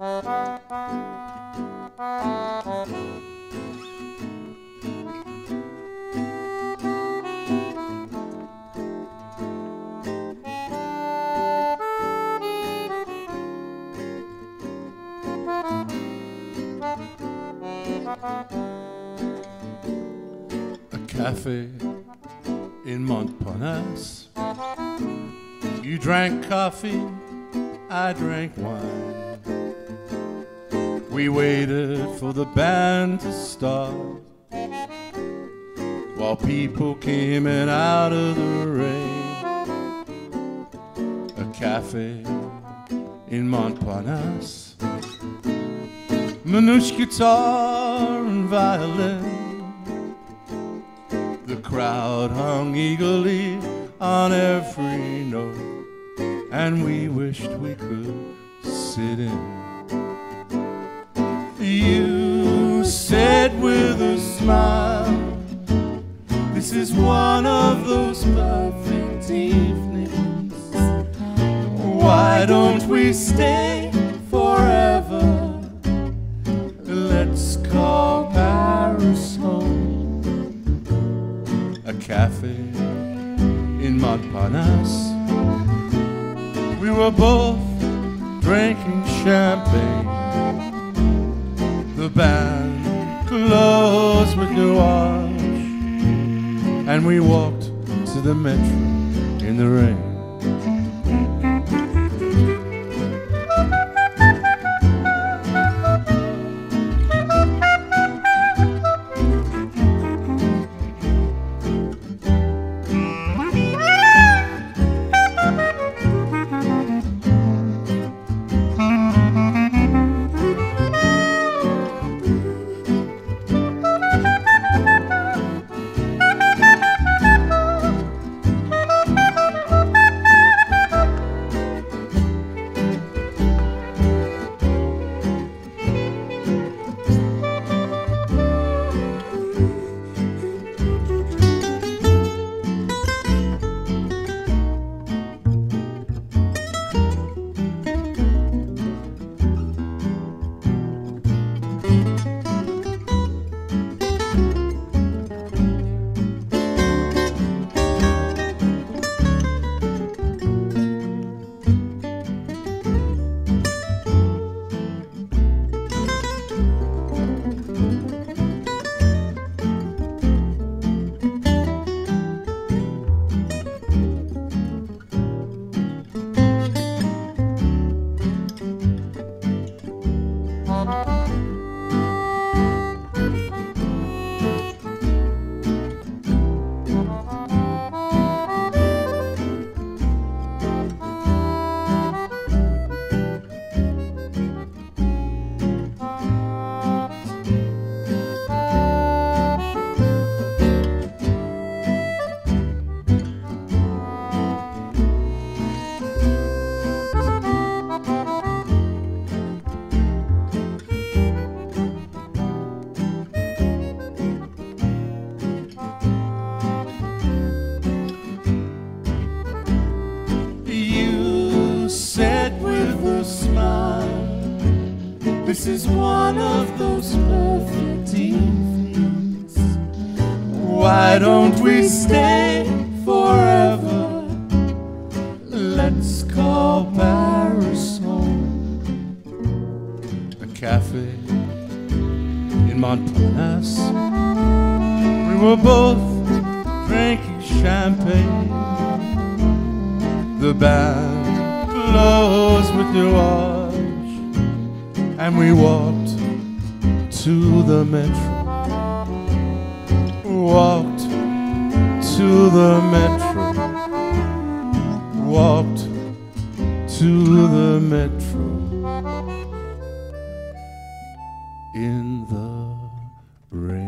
A cafe in Montparnasse. You drank coffee, I drank wine. We waited for the band to start while people came in out of the rain. A cafe in Montparnasse. Manouche guitar and violin. The crowd hung eagerly on every note, and we wished we could sit in. We stay forever? Let's call Paris home. A cafe in Montparnasse. We were both drinking champagne. The band closed with Nuages, and we walked to the metro in the rain. This is one of those perfect evenings. Why don't we stay forever? Let's call Paris home. A cafe in Montparnasse. We were both drinking champagne. The band closed with Nuages, and we walked to the metro. Walked to the metro. Walked to the metro in the rain.